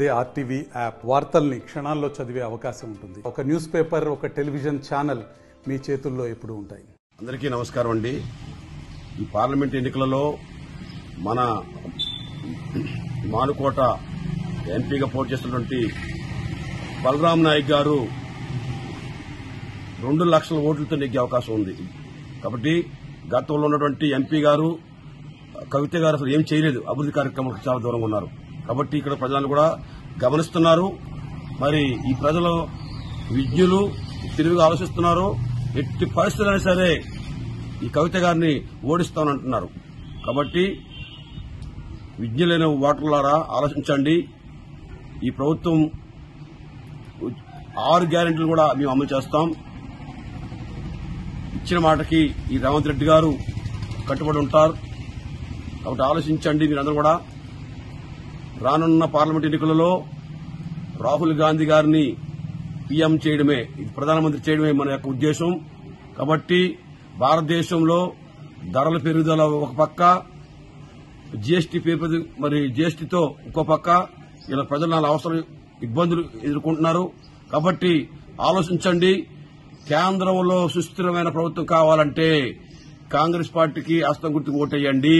They RTV app వార్తల్ని క్షణాల్లో చదివే అవకాశం ఉంటుంది. ఒక న్యూస్ పేపర్ ఒక టెలివిజన్ ఛానల్ మీ చేతుల్లో ఎప్పుడు ఉంటాయి. అందరికీ నమస్కారం అండి. ఈ పార్లమెంట్ ఎన్నికలలో మన మానుకోట ఎంపీగా పోటీ చేస్తున్నటువంటి బలరాం నాయక్ గారు రెండు లక్షల ఓట్లతో నెగ్గే అవకాశం ఉంది. కాబట్టి గతంలో ఉన్నటువంటి ఎంపీ గారు కవిత గారు అసలు ఏం చేయలేదు. అభివృద్ధి కార్యక్రమాలకు చాలా దూరంగా ఉన్నారు. కాబట్టి ఇక్కడ ప్రజలు కూడా గమనిస్తున్నారు. మరి ఈ ప్రజలు విజ్ఞులు తిరిగిగా ఆలోచిస్తున్నారు. ఎట్టి పరిస్థితులైనా సరే ఈ కవిత గారిని ఓడిస్తానంటున్నారు. కాబట్టి విజ్ఞులైన ఓటర్లారా ఆలోచించండి. ఈ ప్రభుత్వం ఆరు గ్యారెంటీలు కూడా మేము అమలు చేస్తాం. ఇచ్చిన మాటకి ఈ రేవంత్ రెడ్డి గారు కట్టుబడి ఉంటారు. కాబట్టి ఆలోచించండి మీరందరూ కూడా. రానున్న పార్లమెంట్ ఎన్నికలలో రాహుల్ గాంధీ గారిని పీఎం చేయడమే ఇది ప్రధానమంత్రి చేయడమే మన యొక్క ఉద్దేశం. కాబట్టి భారతదేశంలో ధరల పెరుగుదల ఒక పక్క జీఎస్టీ పేపర్ మరి జీఎస్టీతో ఇంకో పక్క ఇలా ప్రజలు నాలుగు అవసరం ఇబ్బందులు ఎదుర్కొంటున్నారు. కాబట్టి ఆలోచించండి కేంద్రంలో సుస్థిరమైన ప్రభుత్వం కావాలంటే కాంగ్రెస్ పార్టీకి హస్తం గుర్తుకు ఓటేయండి.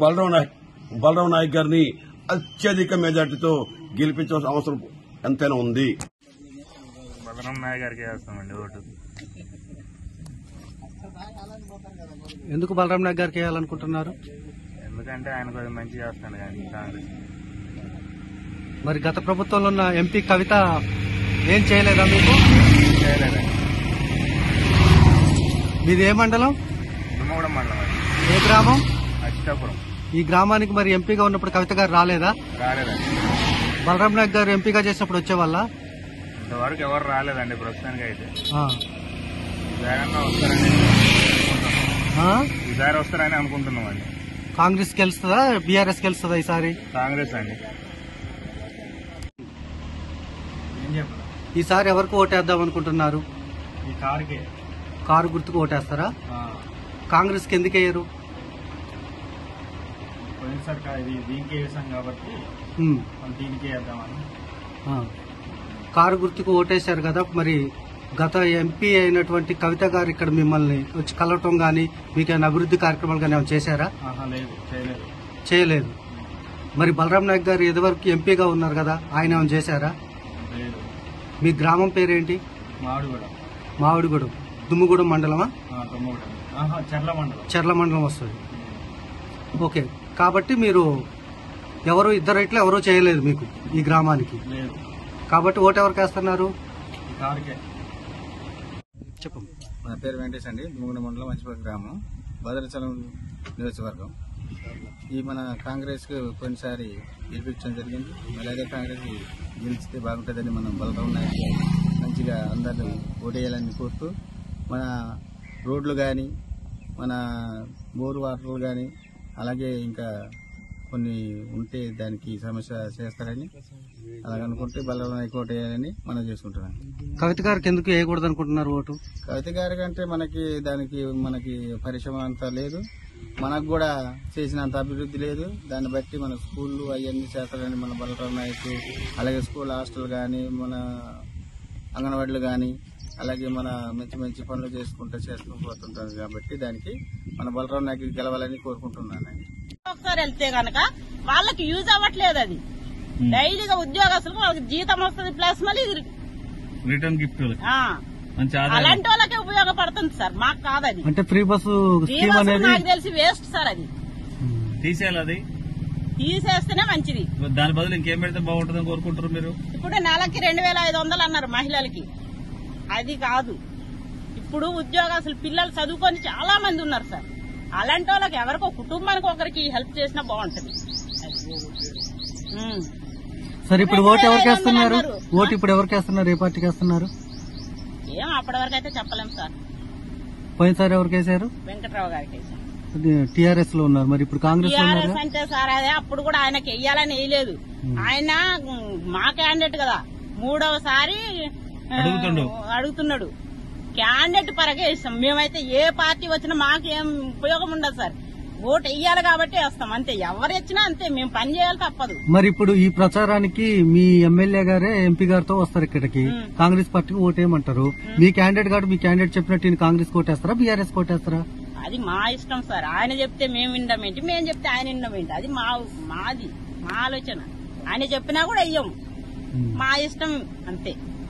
బలరాం నాయక్ బలరాం నాయక్ గారిని అత్యధిక మెజార్టీతో గెలిపించాల్సిన అవసరం ఎంతైనా ఉంది. బలరాం నాయ్ గారికి వేస్తామండి ఓటు. ఎందుకు బలరాం నాయక్ గారికి వేయాలనుకుంటున్నారు? ఎందుకంటే ఆయన కొద్దిగా మంచి చేస్తాడు కానీ కాంగ్రెస్. మరి గత ప్రభుత్వంలో ఉన్న ఎంపీ కవిత ఏం చేయలేదా మీకు? మీది ఏ మండలం? మండలం అది ఏ గ్రామం? అచ్చితాపురం. ఈ గ్రామానికి మరి ఎంపీగా ఉన్నప్పుడు కవిత గారు రాలేదా? బలరాం నాయక్ గారు ఎంపీగా చేసినప్పుడు వచ్చేవాళ్ళ? ఇంతవరకు ఎవరు రాలేదండి ప్రస్తుతానికి అయితే. ఆ. ఈసారన్నా వస్తారని? ఈసారి వస్తారని అనుకుంటున్నాం అండి. కాంగ్రెస్ గెలుస్తుందా? బీఆర్ఎస్ గెలుస్తుందా ఈసారి? కాంగ్రెస్ అండి. ఈసారి ఎవరికి ఓటేద్దాం అనుకుంటున్నారు? ఈ కారుకి. కారు గుర్తుకు ఓటేస్తారా? కాంగ్రెస్కి ఎందుకు వేయరు? పోయినసారి ఇది దీనికి వేసాం కాబట్టి. దీనికి వేద్దామని. కారు గుర్తుకు ఓటేశారు కదా మరి గత ఎంపీ అయినటువంటి కవిత గారు ఇక్కడ మిమ్మల్ని వచ్చి కలవటం గానీ మీకేమైనా అభివృద్ధి కార్యక్రమాలు కానీ ఏమైనా చేశారా? లేదు చేయలేదు. చేయలేదు. మరి బలరాం నాయక్ గారు ఇదివరకు ఎంపీగా ఉన్నారు కదా ఆయన ఏమైనా చేశారా? లేదు. మీ గ్రామం పేరేంటి? మామిడిగూడెం దుమ్ముగూడెం మండలమా? చెర్ల మండలం. చెర్ల మండలం వస్తుంది. ఓకే. కాబట్టి మీరు ఎవరు ఇద్దరు ఇట్లా ఎవరూ చేయలేదు మీకు ఈ గ్రామానికి? లేదు. కాబట్టి ఓటు ఎవరికి వేస్తున్నారు కారుకే చెప్పండి. నా పేరు వెంకటేష్ అండి. దుమ్ముగుండ మండలం మంచిపల్లి గ్రామం భద్రాచలం నియోజకవర్గం. ఈ మన కాంగ్రెస్కు కొన్నిసారి గెలిపించడం జరిగింది. మళ్ళీ కాంగ్రెస్ గెలిచితే బాగుంటుందని మనం బలరాం నాయక్ గారు మంచిగా అందరినీ ఓటేయాలని కోరుతూ మన రోడ్లు కానీ మన బోరు వాటర్లు కానీ అలాగే ఇంకా కొన్ని ఉంటే దానికి సమస్య చేస్తారని అలాగనుకుంటే బలరాం నాయక్ ఓటేయాలని మనం చేసుకుంటున్నాం కవిత గారికి ఎందుకు వేయకూడదు అనుకుంటున్నారు ఓటు? కవిత గారి కంటే మనకి దానికి మనకి పరిశ్రమ అంత లేదు. మనకు కూడా చేసినంత అభివృద్ధి లేదు. దాన్ని బట్టి మన స్కూళ్ళు అవన్నీ చేస్తారని మన బలరాం నాయక్ అలాగే స్కూల్ హాస్టల్ కానీ మన అంగన్వాడీలు కానీ అలాగే మన మంచి మంచి పనులు చేసుకుంటూ చేసుకుంటూ పోతుంటారు కాబట్టి దానికి మన బలరాం నాయక్ గెలవాలని కోరుకుంటున్నానండి ఒకసారి వెళ్తే గనక వాళ్ళకి యూజ్ అవ్వట్లేదు అది. డైలీగా ఉద్యోగస్తులకు వాళ్ళకి జీతం వస్తుంది ప్లస్ మళ్ళీ రిటర్న్ గిఫ్ట్ ఆ, మంచి అలాంటి వాళ్ళకే ఉపయోగపడుతుంది సార్ మాకు కాదు అది అంటే ఫ్రీ బస్సు నాకు తెలిసి వేస్ట్ సార్ అది. తీసేయాలి అది? తీసేస్తేనే మంచిది. దాని బదులు ఇంకేం పెడితే బాగుంటుందని కోరుకుంటారు మీరు? ఇప్పుడు నెలకి రెండు వేల ఐదు వందలు అన్నారు మహిళలకి. అది కాదు. ఇప్పుడు ఉద్యోగస్తులు పిల్లలు చదువుకొని చాలా మంది ఉన్నారు సార్. అలాంటి వాళ్ళకి ఎవరికో కుటుంబానికి ఒకరికి హెల్ప్ చేసినా బాగుంటుంది. సరే ఇప్పుడు ఓటు ఎవరికి వేస్తున్నారు. ఓటు ఇప్పుడు ఎవరికి వేస్తున్నారు? ఏ పార్టీకి వేస్తున్నారు? ఏం అప్పటి వరకు అయితే చెప్పలేం సార్. పోయినసారి ఎవరికి వేశారు? వెంకట్రావు గారికి. టీఆర్ఎస్లో ఉన్నారు. మరి ఇప్పుడు కాంగ్రెస్ టీఆర్ఎస్ అంటే సార్ అదే అప్పుడు కూడా ఆయనకి వెయ్యాలని వేయలేదు. ఆయన మా క్యాండిడేట్ కదా. మూడవసారి అడుగుతుండు. అడుగుతున్నాడు. క్యాండిడేట్ పరంగా ఇస్తాం మేమైతే ఏ పార్టీ వచ్చినా మాకేం ఉపయోగం ఉండదు సార్. ఓటు వెయ్యాలి కాబట్టి వేస్తాం. అంతే. ఎవరు ఇచ్చినా అంతే. మేము పని చేయాలి తప్పదు. మరి ఇప్పుడు ఈ ప్రచారానికి మీ ఎమ్మెల్యే గారే ఎంపీ గారితో వస్తారు ఇక్కడికి. కాంగ్రెస్ పార్టీకి ఓటేయమంటారు. మీ క్యాండిడేట్ గారు మీ క్యాండిడేట్ చెప్పినట్టు ఈయన కాంగ్రెస్ కోటేస్తారా బీఆర్ఎస్ కోటేస్తారా అది మా ఇష్టం సార్. ఆయన చెప్తే మేము వినడం ఏంటి? మేము చెప్తే ఆయన వినడం ఏంటి? అది మా మాది మా ఆలోచన. ఆయన చెప్పినా కూడా వెయ్యము మా ఇష్టం అంతే.